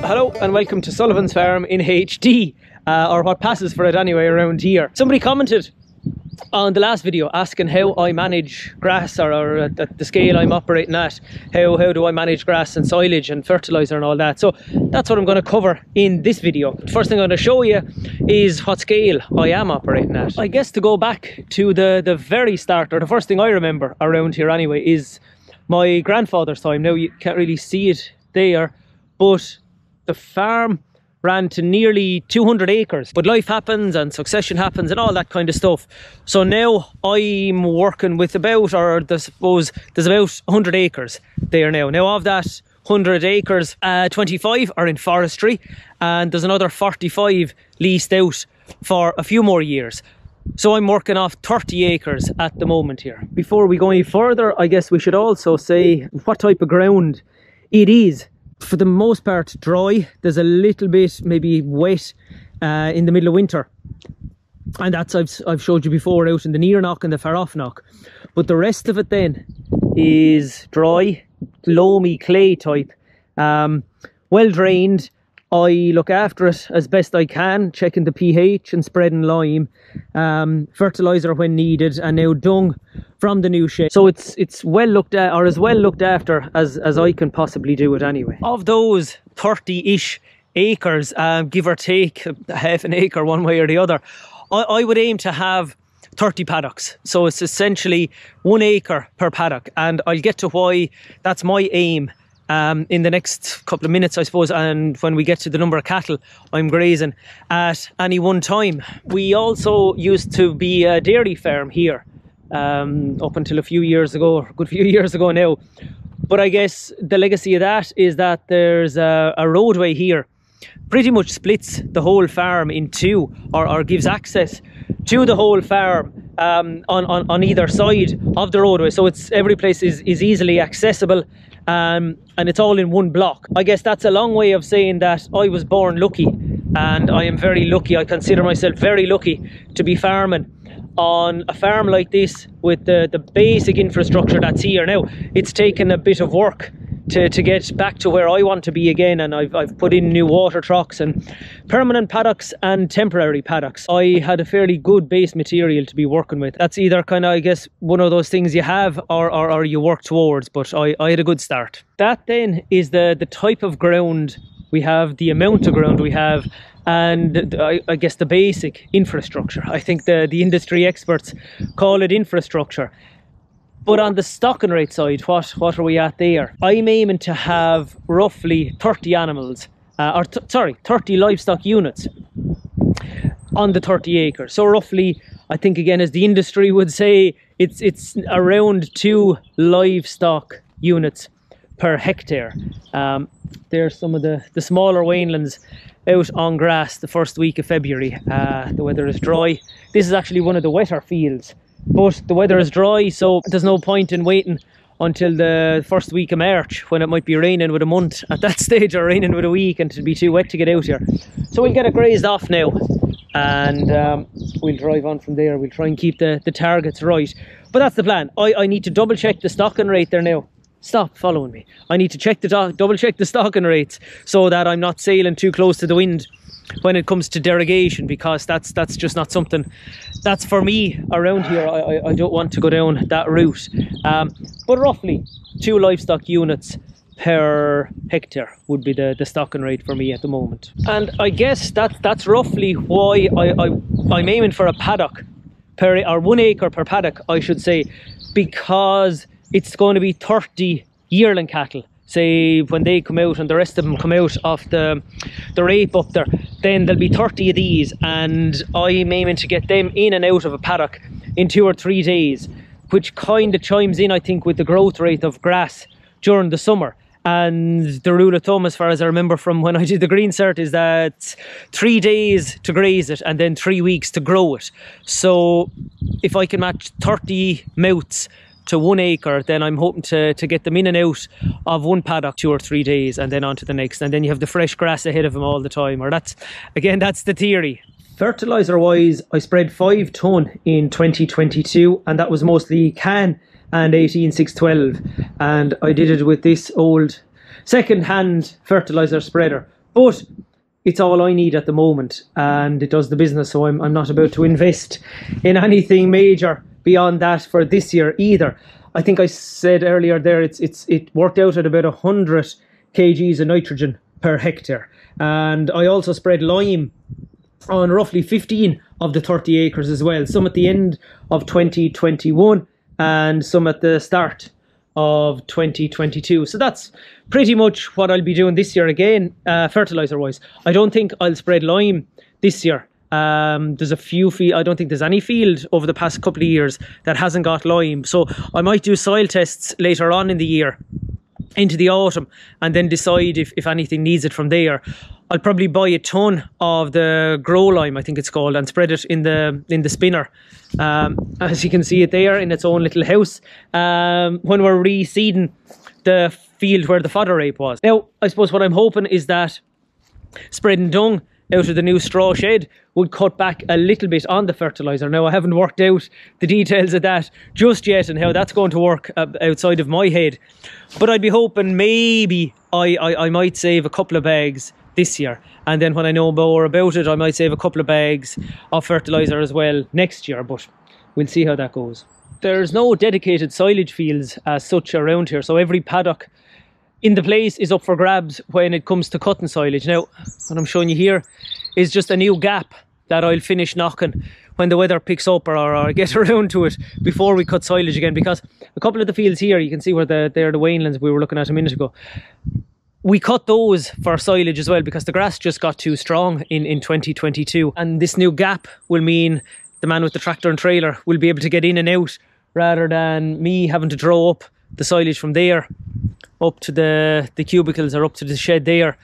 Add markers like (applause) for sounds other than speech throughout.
Hello and welcome to Sullivan's Farm in HD, uh, or what passes for it anyway around here. Somebody commented on the last video asking how I manage grass or, or at the scale I'm operating at, how, how do I manage grass and silage and fertiliser and all that. So that's what I'm going to cover in this video. First thing I'm going to show you is what scale I am operating at. I guess to go back to the, the very start, or the first thing I remember around here anyway, is my grandfather's time. Now you can't really see it there, but the farm ran to nearly 200 acres. But life happens and succession happens and all that kind of stuff. So now i'm working with about or I suppose there's about 100 acres there now. Now of that 100 acres uh, 25 are in forestry and there's another 45 leased out for a few more years. So I'm working off 30 acres at the moment here. Before we go any further, I guess we should also say what type of ground it is for the most part dry. There's a little bit maybe wet uh, in the middle of winter. And that's I've, I've showed you before out in the near knock and the far off knock. But the rest of it then is dry loamy clay type um, well drained I look after it as best I can, checking the pH and spreading lime, um, fertilizer when needed, and now dung from the new shed. So it's it's well looked at, or as well looked after as as I can possibly do it anyway. Of those 30-ish acres, um, give or take half an acre one way or the other, I, I would aim to have 30 paddocks. So it's essentially one acre per paddock. And I'll get to why that's my aim um, in the next couple of minutes, I suppose, and when we get to the number of cattle I'm grazing at any one time. We also used to be a dairy farm here um, up until a few years ago, a good few (laughs) years ago now. But I guess the legacy of that is that there's a, a roadway here pretty much splits the whole farm in two or, or gives access to the whole farm um, on, on, on either side of the roadway so it's every place is, is easily accessible um, and it's all in one block. I guess that's a long way of saying that I was born lucky and I am very lucky. I consider myself very lucky to be farming on a farm like this with the, the basic infrastructure that's here. Now, it's taken a bit of work to, to get back to where I want to be again and I've, I've put in new water troughs and permanent paddocks and temporary paddocks. I had a fairly good base material to be working with. That's either kind of I guess one of those things you have or, or, or you work towards but I, I had a good start. That then is the, the type of ground we have, the amount of ground we have and I, I, guess the basic infrastructure. I think the, the industry experts call it infrastructure. But on the stocking rate side, what, what are we at there? I'm aiming to have roughly 30 animals, uh, or sorry, 30 livestock units on the 30 acres. So roughly, I think again, as the industry would say, it's it's around two livestock units per hectare. Um, there's some of the, the smaller weanlings out on grass the first week of February. Uh, the weather is dry. This is actually one of the wetter fields but the weather is dry so there's no point in waiting until the first week of March when it might be raining with a month. At that (laughs) stage or raining with a week and it'll be too wet to get out here. So we'll get it grazed off now and um, we'll drive on from there. We'll try and keep the, the targets right. But that's the plan. I, I need to double check the stocking rate there now. Stop following me. I need to check the double check the stocking rates so that I'm not sailing too close to the wind when it comes to derogation because that's that's just not something that's for me around here. I, I, I don't want to go down that route. Um, but roughly two livestock units per hectare would be the, the stocking rate for me at the moment. And I guess that that's roughly why I, I, I'm aiming for a paddock per or one acre per paddock I should say because it's going to be 30 yearling cattle say when they come out and the rest of them come out of the the rape up there then there'll be 30 of these and I'm aiming to get them in and out of a paddock in two or three days which kind of chimes in I think with the growth rate of grass during the summer. And the rule of thumb as far as I remember from when I did the green cert is that three days to graze it and then three weeks to grow it. So if I can match 30 mouths to one acre, then I'm hoping to, to get them in and out of one paddock two or three days and then on to the next. And then you have the fresh grass ahead of them all the time. Or that's, again, that's the theory. Fertiliser wise, I spread five tonne in 2022 and that was mostly CAN and 18612 and I did it with this old second hand fertiliser spreader But it's all I need at the moment and it does the business. So I'm, I'm not about to invest in anything major beyond that for this year either. I think I said earlier there it's it's it worked out at about 100 kgs of nitrogen per hectare. And I also spread lime on roughly 15 of the 30 acres as well. Some at the end of 2021 and some at the start of 2022. So that's pretty much what I'll be doing this year again, uh, fertilizer wise. I don't think I'll spread lime this year. Um, there's a few field. I don't think there's any field over the past couple of years that hasn't got lime. So I might do soil tests later on in the year into the autumn and then decide if, if anything needs it from there. I'll probably buy a ton of the grow lime, I think it's called, and spread it in the in the spinner. Um, as you can see it there in its own little house. Um, when we're reseeding the field where the fodder rape was. Now, I suppose what I'm hoping is that spreading dung out of the new straw shed would cut back a little bit on the fertilizer. Now, I haven't worked out the details of that just yet and how that's going to work uh, outside of my head. But I'd be hoping maybe I, I, I might save a couple of bags this year. And then when I know more about it, I might save a couple of bags of fertilizer as well next year. But we'll see how that goes. There's no dedicated silage fields as such around here. So every paddock in the place is up for grabs when it comes to cutting silage. Now, what I'm showing you here is just a new gap that I'll finish knocking when the weather picks up or, or I get (laughs) around to it before we cut silage again because a couple of the fields here you can see where the they're the weanlings we were looking at a minute ago. We cut those for silage as well because the grass just got too strong in, in 2022 and this new gap will mean the man with the tractor and trailer will be able to get in and out rather than me having to draw up the silage from there up to the, the cubicles or up to the shed there,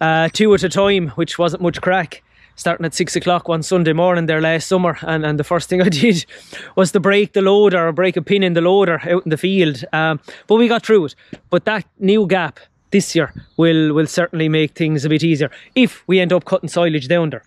uh, two at a time, which wasn't much crack. Starting at six o'clock one Sunday morning there last summer, and, and the first thing (laughs) I did was to break the loader or break a pin in the loader out in the field. Um, but we got through it. But that new gap this year will will certainly make things a bit easier if we end up cutting silage down there.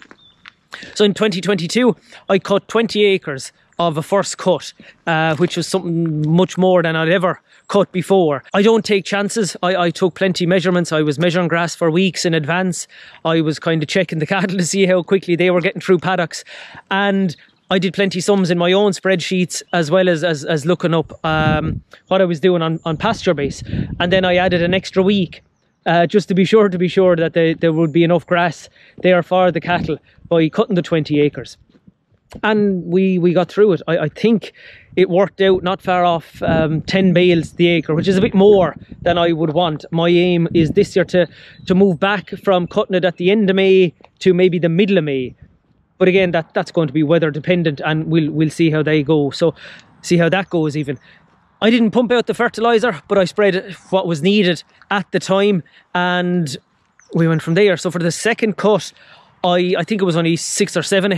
So in 2022, I cut 20 acres of a first cut, uh, which was something much more than I'd ever cut before. I don't take chances. I, I took plenty measurements. I was measuring grass for weeks in advance. I was kind of checking the (laughs) cattle to see how quickly they were getting through paddocks. And I did plenty sums in my own spreadsheets as well as as, as looking up um, what I was doing on, on PastureBase. And then I added an extra week uh, just to be sure to be sure that they, there would be enough grass there for the cattle by cutting the 20 acres and we we got through it. I, I think it worked out not far off um, 10 bales the acre, which is a bit more than I would want. My aim is this year to to move back from cutting it at the end of May to maybe the middle of May. But again, that that's going to be weather dependent, and we'll we'll see how they go. So see how that goes even. I didn't pump out the fertilizer, but I spread what was needed at the time, and we went from there. So for the second cut, I I think it was only six or seven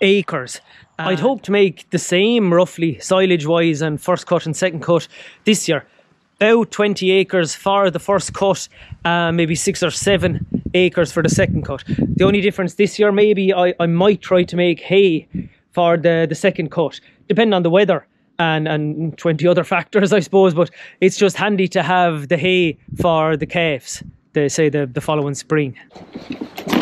acres. Uh, I'd hope to make the same roughly silage wise and first cut and second cut this year. About 20 acres for the first cut, uh, maybe six or seven acres for the second cut. The only difference this year, maybe I, I might try to make hay for the, the second cut, depending on the weather and, and 20 other (laughs) factors, I suppose. But it's just handy to have the hay for the calves, they say the, the following spring.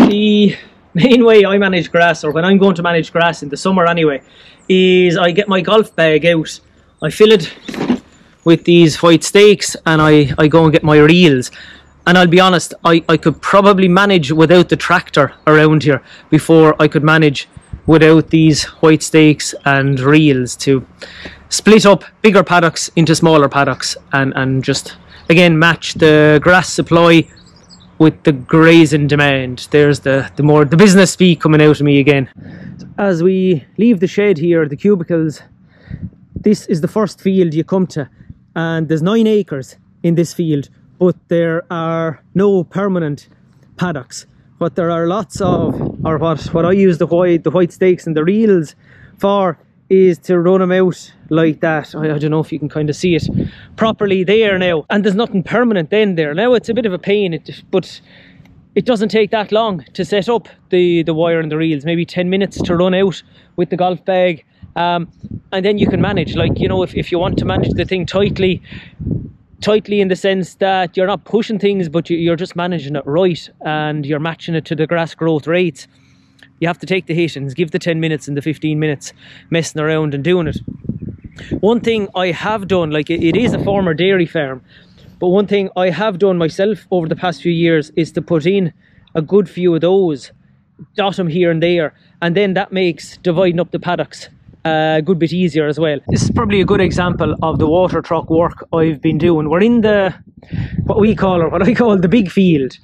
The (laughs) main way I manage grass, or when I'm going to manage grass in the summer anyway, is I get my golf bag out, I fill it with these white stakes, and I, I go and get my reels. And I'll be honest, I, I could probably manage without the tractor around here before I could manage without these white stakes and reels to split up bigger paddocks into smaller paddocks and, and just again match the grass supply with the grazing demand. There's the, the more the business speak coming out of me again. As we leave the shed here, the cubicles, this is the first field you come to and there's nine acres in this field but there are no permanent paddocks. What there are lots of, or what, what I use the white, the white stakes and the reels for is to run them out like that. I, I, don't know if you can kind of see it properly there now. And there's nothing permanent then there. Now it's a bit of a pain, it, but it doesn't take that long to set up the, the wire and the reels. Maybe 10 minutes to run out with the golf bag. Um, and then you can manage. Like, you know, if, if you want to manage the thing tightly, tightly in the sense that you're not pushing things, but you're just managing it right and you're matching it to the grass growth rates. You have to take the hit and give the 10 minutes and the 15 minutes messing around and doing it. One thing I have done, like it is a former dairy farm, but one thing I have done myself over the past few years is to put in a good few of those, dot them here and there, and then that makes dividing up the paddocks uh, a good bit easier as well. This is probably a good example of the water trough work I've been doing. We're in the, what we call, or what I call the big field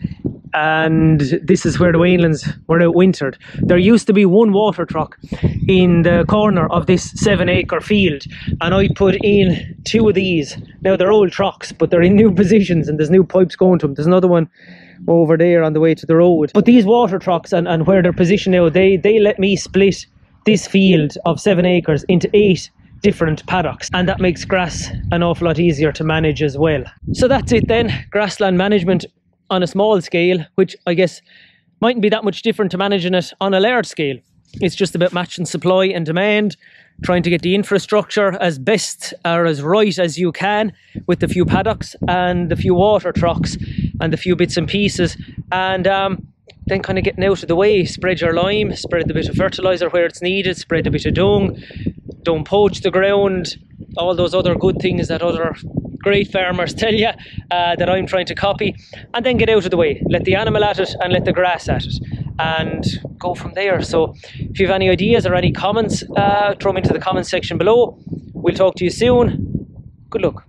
and this is where the weanlings were out wintered. There used to be one water trough in the corner of this seven acre field, and I put in two of these. Now they're old troughs, but they're in new (laughs) positions and there's new pipes going to them. There's another one over there on the way to the road. But these water troughs and, and where they're positioned now, they, they let me split this field of seven acres into eight different paddocks and that makes grass an awful lot easier to manage as well. So that's it then, grassland management on a small scale, which I guess mightn't be that much different to managing it on a large scale. It's just about matching supply and demand, trying to get the infrastructure as best or as right as you can with the few paddocks and the few water troughs and the few bits and pieces. And um, then kind of getting out of the way, spread your lime, spread the bit of fertilizer where it's needed, spread a bit of dung, don't poach the ground, all those other good things that other great farmers tell you uh, that I'm trying to copy, and then get out of the way. Let the animal at it and let the grass at it, and go from there. So, if you have any ideas or any comments, uh, throw them into the comments section below. We'll talk to you soon. Good luck.